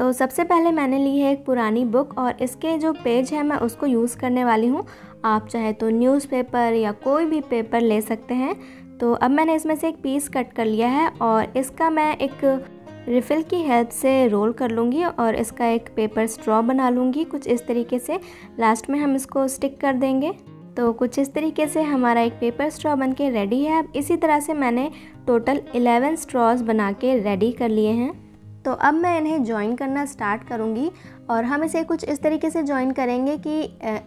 तो सबसे पहले मैंने ली है एक पुरानी बुक और इसके जो पेज है मैं उसको यूज़ करने वाली हूँ। आप चाहे तो न्यूज़पेपर या कोई भी पेपर ले सकते हैं। तो अब मैंने इसमें से एक पीस कट कर लिया है और इसका मैं एक रिफ़िल की हेल्प से रोल कर लूँगी और इसका एक पेपर स्ट्रॉ बना लूँगी। कुछ इस तरीके से। लास्ट में हम इसको स्टिक कर देंगे। तो कुछ इस तरीके से हमारा एक पेपर स्ट्रॉ बन के रेडी है। अब इसी तरह से मैंने टोटल 11 स्ट्रॉज बना के रेडी कर लिए हैं। तो अब मैं इन्हें ज्वाइन करना स्टार्ट करूँगी और हम इसे कुछ इस तरीके से ज्वाइन करेंगे कि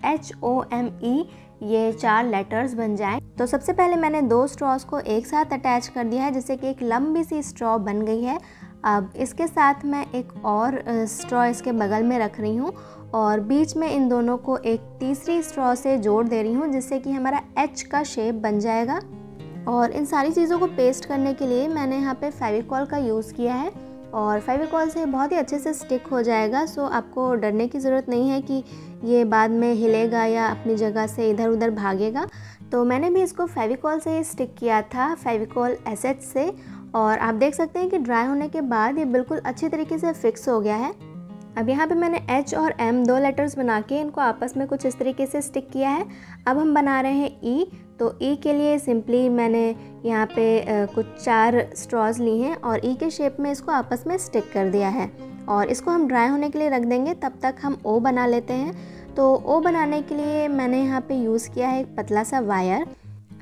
एच ओ एम ई ये चार लेटर्स बन जाएँ। तो सबसे पहले मैंने दो स्ट्रॉस को एक साथ अटैच कर दिया है, जिससे कि एक लंबी सी स्ट्रॉ बन गई है। अब इसके साथ मैं एक और स्ट्रॉ इसके बगल में रख रही हूँ और बीच में इन दोनों को एक तीसरी स्ट्रॉ से जोड़ दे रही हूँ, जिससे कि हमारा एच का शेप बन जाएगा। और इन सारी चीज़ों को पेस्ट करने के लिए मैंने यहाँ पे फेविकॉल का यूज़ किया है। और फेविकॉल से बहुत ही अच्छे से स्टिक हो जाएगा। सो आपको डरने की ज़रूरत नहीं है कि ये बाद में हिलेगा या अपनी जगह से इधर उधर भागेगा। तो मैंने भी इसको फेविकॉल से स्टिक किया था फेविकॉल एसेट से। और आप देख सकते हैं कि ड्राई होने के बाद ये बिल्कुल अच्छे तरीके से फिक्स हो गया है। अब यहाँ पे मैंने एच और एम दो लेटर्स बना के इनको आपस में कुछ इस तरीके से स्टिक किया है। अब हम बना रहे हैं e, तो ई e के लिए सिंपली मैंने यहाँ पे कुछ चार स्ट्रॉज ली हैं और ई e के शेप में इसको आपस में स्टिक कर दिया है। और इसको हम ड्राई होने के लिए रख देंगे, तब तक हम ओ बना लेते हैं। तो ओ बनाने के लिए मैंने यहाँ पे यूज़ किया है एक पतला सा वायर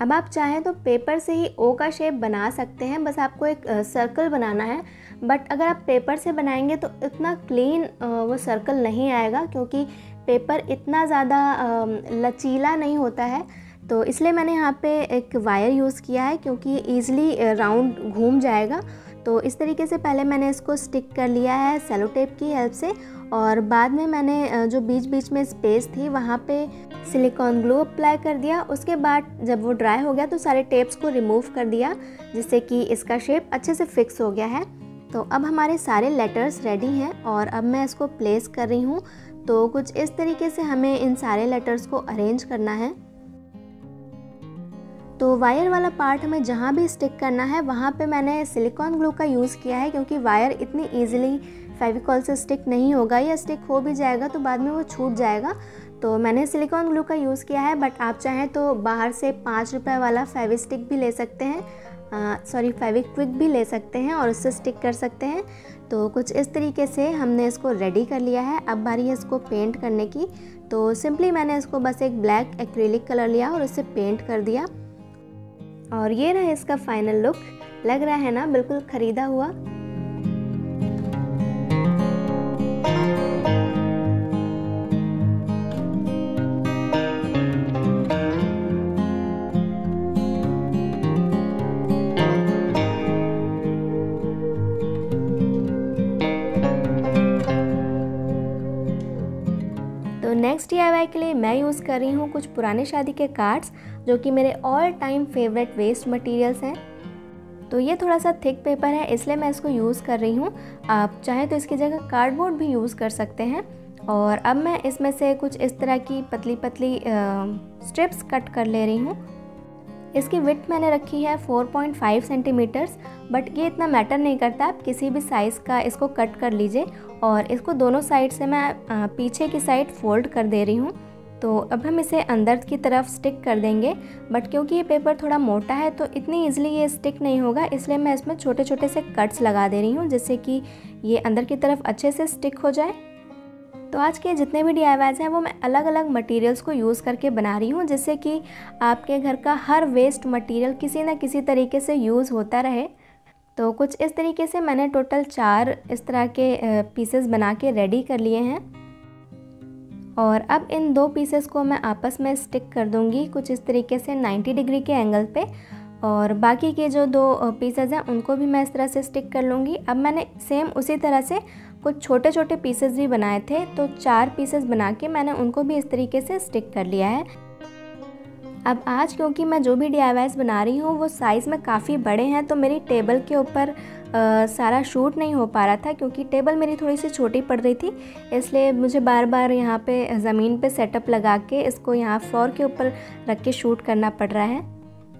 अब आप चाहें तो पेपर से ही ओ का शेप बना सकते हैं, बस आपको एक सर्कल बनाना है। बट अगर आप पेपर से बनाएँगे तो इतना क्लीन वो सर्कल नहीं आएगा, क्योंकि पेपर इतना ज़्यादा लचीला नहीं होता है। तो इसलिए मैंने यहाँ पे एक वायर यूज़ किया है क्योंकि ईज़िली राउंड घूम जाएगा। तो इस तरीके से पहले मैंने इसको स्टिक कर लिया है सेलो टेप की हेल्प से और बाद में मैंने जो बीच बीच में स्पेस थी वहाँ पे सिलिकॉन ग्लू अप्लाई कर दिया। उसके बाद जब वो ड्राई हो गया तो सारे टेप्स को रिमूव कर दिया जिससे कि इसका शेप अच्छे से फिक्स हो गया है। तो अब हमारे सारे लेटर्स रेडी हैं और अब मैं इसको प्लेस कर रही हूँ। तो कुछ इस तरीके से हमें इन सारे लेटर्स को अरेंज करना है। तो वायर वाला पार्ट हमें जहाँ भी स्टिक करना है, वहाँ पे मैंने सिलिकॉन ग्लू का यूज़ किया है क्योंकि वायर इतनी ईजिली फेविकॉल से स्टिक नहीं होगा। या स्टिक हो भी जाएगा तो बाद में वो छूट जाएगा। तो मैंने सिलिकॉन ग्लू का यूज़ किया है, बट आप चाहें तो बाहर से पाँच रुपये वाला फेवी स्टिक भी ले सकते हैं। सॉरी, फेविक्विक भी ले सकते हैं और उससे स्टिक कर सकते हैं। तो कुछ इस तरीके से हमने इसको रेडी कर लिया है। अब बारी है इसको पेंट करने की। तो सिंपली मैंने इसको बस एक ब्लैक एक्रेलिक कलर लिया और उससे पेंट कर दिया। और ये रहा इसका फाइनल लुक लग रहा है ना बिल्कुल ख़रीदा हुआ। नेक्स्ट DIY के लिए मैं यूज़ कर रही हूँ कुछ पुराने शादी के कार्ड्स जो कि मेरे all time favourite waste materials हैं। तो ये थोड़ा सा थिक पेपर है, इसलिए मैं इसको यूज़ कर रही हूँ। आप चाहें तो इसकी जगह कार्डबोर्ड भी यूज़ कर सकते हैं। और अब मैं इसमें से कुछ इस तरह की पतली पतली स्ट्रिप्स कट कर ले रही हूँ। इसकी विथ मैंने रखी है 4.5 सेंटीमीटर्स बट ये इतना मैटर नहीं करता। आप किसी भी साइज़ का इसको कट कर लीजिए और इसको दोनों साइड से मैं पीछे की साइड फोल्ड कर दे रही हूँ। तो अब हम इसे अंदर की तरफ़ स्टिक कर देंगे। बट क्योंकि ये पेपर थोड़ा मोटा है तो इतनी ईजिली ये स्टिक नहीं होगा, इसलिए मैं इसमें छोटे छोटे से कट्स लगा दे रही हूँ, जिससे कि ये अंदर की तरफ़ अच्छे से स्टिक हो जाए। तो आज के जितने भी डी हैं, वो मैं अलग अलग मटेरियल्स को यूज़ करके बना रही हूँ, जिससे कि आपके घर का हर वेस्ट मटेरियल किसी न किसी तरीके से यूज़ होता रहे। तो कुछ इस तरीके से मैंने टोटल चार इस तरह के पीसेस बना के रेडी कर लिए हैं। और अब इन दो पीसेस को मैं आपस में स्टिक कर दूँगी कुछ इस तरीके से 90 डिग्री के एंगल पे। और बाकी के जो दो पीसेस हैं, उनको भी मैं इस तरह से स्टिक कर लूँगी। अब मैंने सेम उसी तरह से कुछ छोटे छोटे पीसेस भी बनाए थे तो चार पीसेस बना के मैंने उनको भी इस तरीके से स्टिक कर लिया है। अब आज क्योंकि मैं जो भी डी बना रही हूँ, वो साइज़ में काफ़ी बड़े हैं तो मेरी टेबल के ऊपर सारा शूट नहीं हो पा रहा था क्योंकि टेबल मेरी थोड़ी सी छोटी पड़ रही थी, इसलिए मुझे बार बार यहाँ पे ज़मीन पे सेटअप लगा के इसको यहाँ फ्लोर के ऊपर रख के शूट करना पड़ रहा है।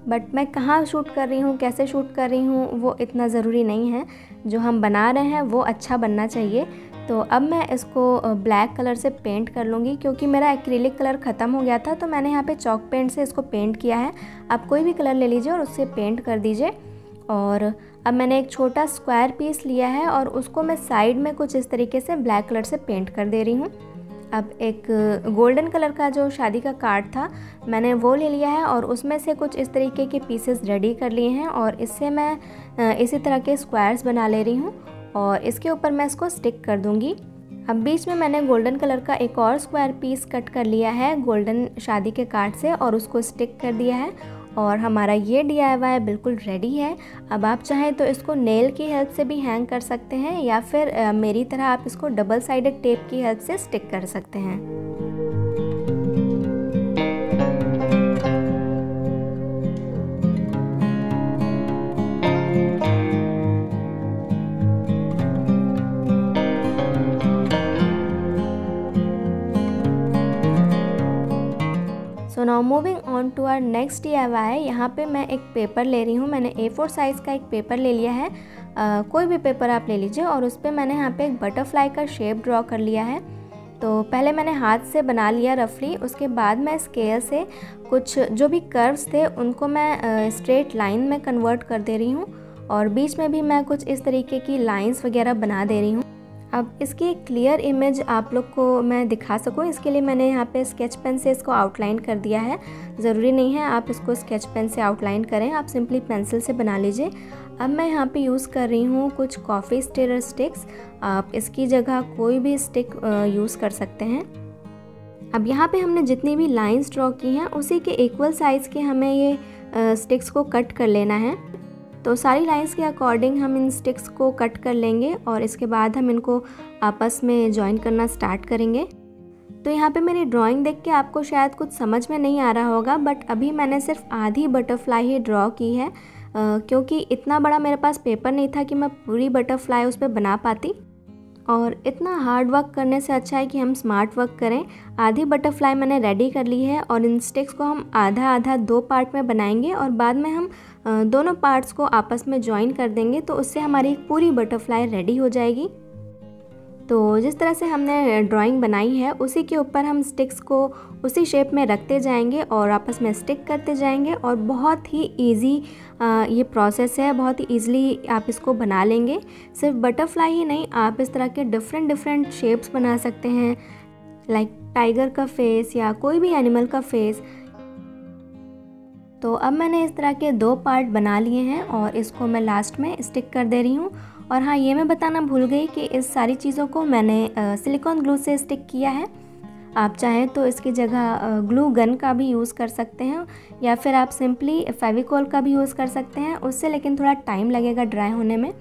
बट मैं कहाँ शूट कर रही हूँ, कैसे शूट कर रही हूँ, वो इतना ज़रूरी नहीं है। जो हम बना रहे हैं, वो अच्छा बनना चाहिए। तो अब मैं इसको ब्लैक कलर से पेंट कर लूँगी क्योंकि मेरा एक्रीलिक कलर ख़त्म हो गया था तो मैंने यहाँ पे चौक पेंट से इसको पेंट किया है। आप कोई भी कलर ले लीजिए और उससे पेंट कर दीजिए। और अब मैंने एक छोटा स्क्वायर पीस लिया है और उसको मैं साइड में कुछ इस तरीके से ब्लैक कलर से पेंट कर दे रही हूँ। अब एक गोल्डन कलर का जो शादी का कार्ड था, मैंने वो ले लिया है और उसमें से कुछ इस तरीके के पीसेस रेडी कर लिए हैं और इससे मैं इसी तरह के स्क्वायर्स बना ले रही हूँ। और इसके ऊपर मैं इसको स्टिक कर दूँगी। अब बीच में मैंने गोल्डन कलर का एक और स्क्वायर पीस कट कर लिया है गोल्डन शादी के कार्ड से, और उसको स्टिक कर दिया है। और हमारा ये डीआईवाई बिल्कुल रेडी है। अब आप चाहें तो इसको नेल की हेल्प से भी हैंग कर सकते हैं, या फिर मेरी तरह आप इसको डबल साइडेड टेप की हेल्प से स्टिक कर सकते हैं। Now moving on to our next D I यहाँ पे मैं एक पेपर ले रही हूँ। मैंने ए फोर साइज़ का एक पेपर ले लिया है। आ, कोई भी पेपर आप ले लीजिए और उस पर मैंने यहाँ पे एक बटरफ्लाई का शेप ड्रॉ कर लिया है। तो पहले मैंने हाथ से बना लिया रफली उसके बाद मैं स्केल से कुछ जो भी कर्व्स थे उनको मैं स्ट्रेट लाइन में कन्वर्ट कर दे रही हूँ। और बीच में भी मैं कुछ इस तरीके की लाइंस वगैरह बना दे रही हूँ। अब इसकी एक क्लियर इमेज आप लोग को मैं दिखा सकूँ। इसके लिए मैंने यहाँ पे स्केच पेन से इसको आउटलाइन कर दिया है। ज़रूरी नहीं है आप इसको स्केच पेन से आउटलाइन करें, आप सिंपली पेंसिल से बना लीजिए। अब मैं यहाँ पे यूज़ कर रही हूँ कुछ कॉफ़ी स्टेर स्टिक्स आप इसकी जगह कोई भी स्टिक यूज़ कर सकते हैं। अब यहाँ पे हमने जितनी भी लाइंस ड्रॉ की हैं, उसी के इक्वल साइज़ के हमें ये स्टिक्स को कट कर लेना है। तो सारी लाइंस के अकॉर्डिंग हम इन स्टिक्स को कट कर लेंगे और इसके बाद हम इनको आपस में ज्वाइन करना स्टार्ट करेंगे। तो यहाँ पे मेरी ड्राइंग देख के आपको शायद कुछ समझ में नहीं आ रहा होगा बट अभी मैंने सिर्फ़ आधी बटरफ्लाई ही ड्रॉ की है आ, क्योंकि इतना बड़ा मेरे पास पेपर नहीं था कि मैं पूरी बटरफ्लाई उस पर बना पाती। और इतना हार्ड वर्क करने से अच्छा है कि हम स्मार्ट वर्क करें। आधी बटरफ्लाई मैंने रेडी कर ली है और इन स्टिक्स को हम आधा आधा दो पार्ट में बनाएँगे और बाद में हम दोनों पार्ट्स को आपस में ज्वाइन कर देंगे तो उससे हमारी पूरी बटरफ्लाई रेडी हो जाएगी। तो जिस तरह से हमने ड्राइंग बनाई है, उसी के ऊपर हम स्टिक्स को उसी शेप में रखते जाएँगे और आपस में स्टिक करते जाएँगे और बहुत ही इजी ये प्रोसेस है। बहुत ही ईजिली आप इसको बना लेंगे। सिर्फ़ बटरफ्लाई ही नहीं, आप इस तरह के डिफरेंट डिफरेंट शेप्स बना सकते हैं। लाइक टाइगर का फेस या कोई भी एनिमल का फेस तो अब मैंने इस तरह के दो पार्ट बना लिए हैं और इसको मैं लास्ट में स्टिक कर दे रही हूँ। और हाँ ये मैं बताना भूल गई कि इस सारी चीज़ों को मैंने सिलिकॉन ग्लू से स्टिक किया है। आप चाहें तो इसकी जगह ग्लू गन का भी यूज़ कर सकते हैं या फिर आप सिंपली फेविकोल का भी यूज़ कर सकते हैं। उससे लेकिन थोड़ा टाइम लगेगा ड्राई होने में।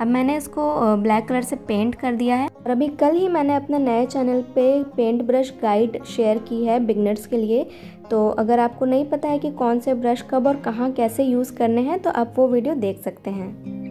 अब मैंने इसको ब्लैक कलर से पेंट कर दिया है। और अभी कल ही मैंने अपने नए चैनल पे पेंट ब्रश गाइड शेयर की है बिगनर्स के लिए। तो अगर आपको नहीं पता है कि कौन से ब्रश कब और कहाँ कैसे यूज़ करने हैं तो आप वो वीडियो देख सकते हैं।